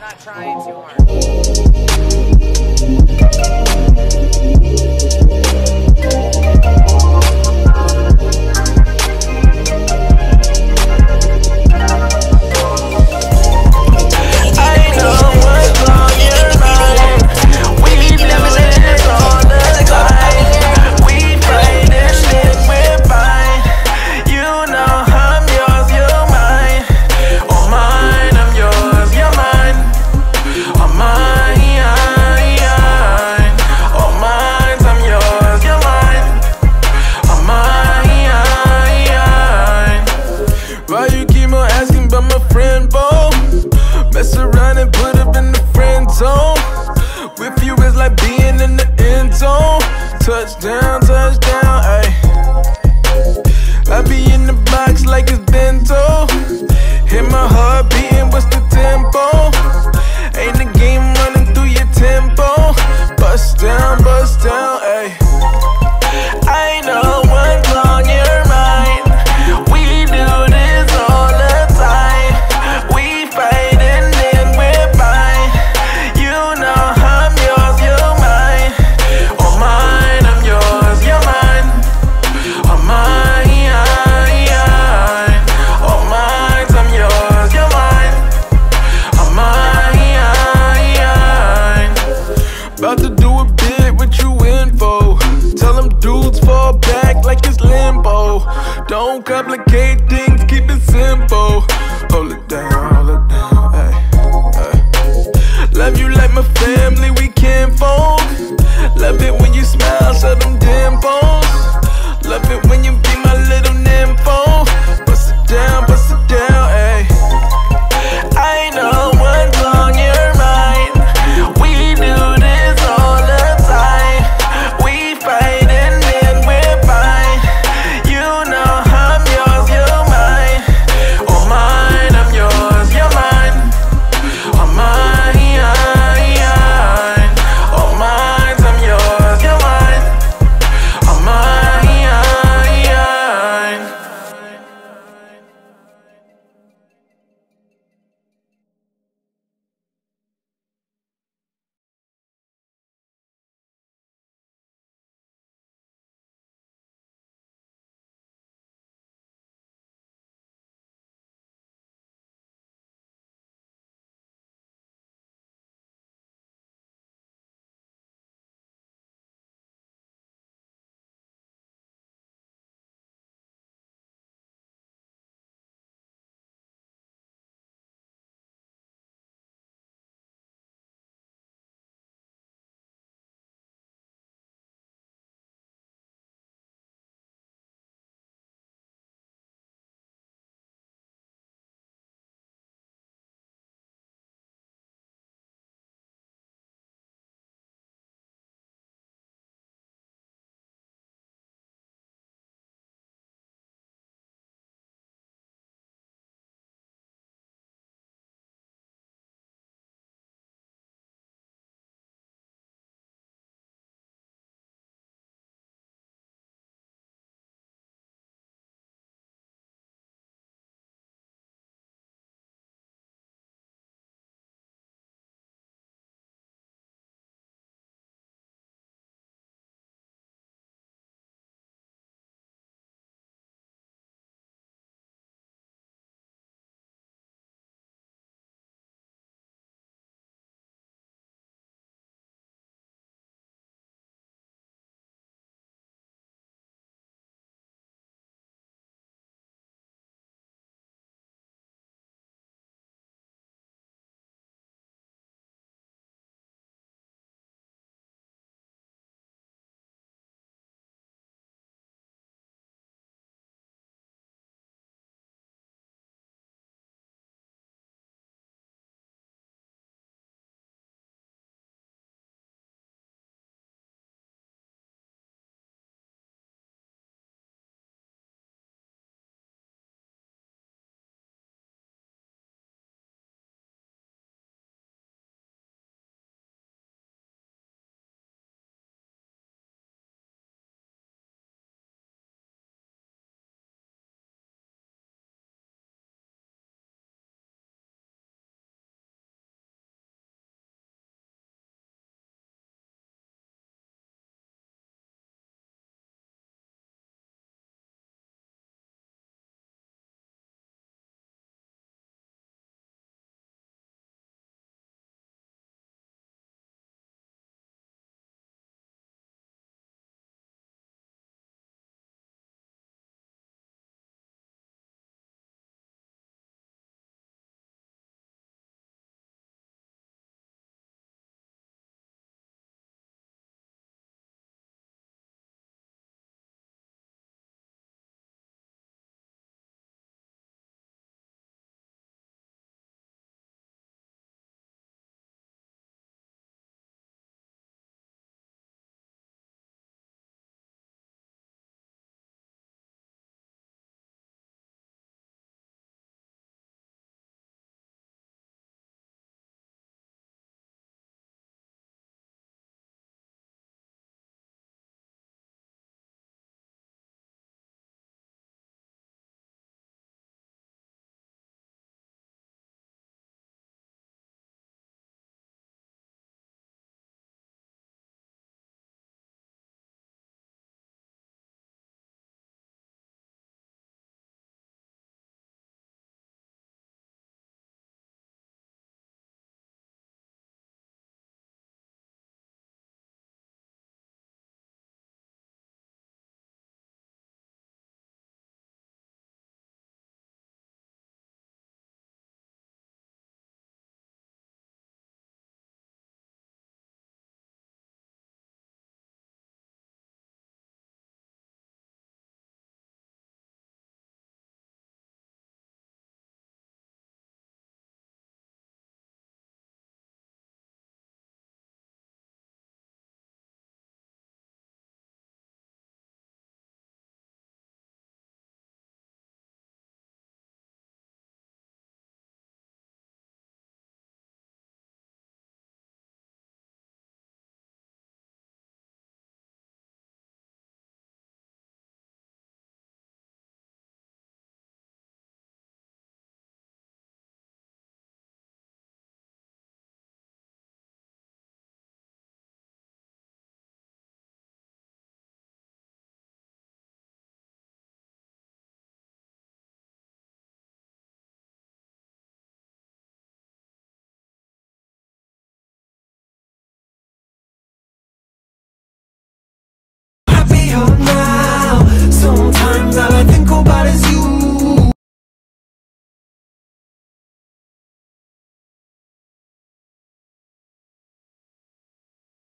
not trying too hard. Don't complicate things, keep it simple. Hold it down, hold it down. Ay, ay. Love you like my favorite.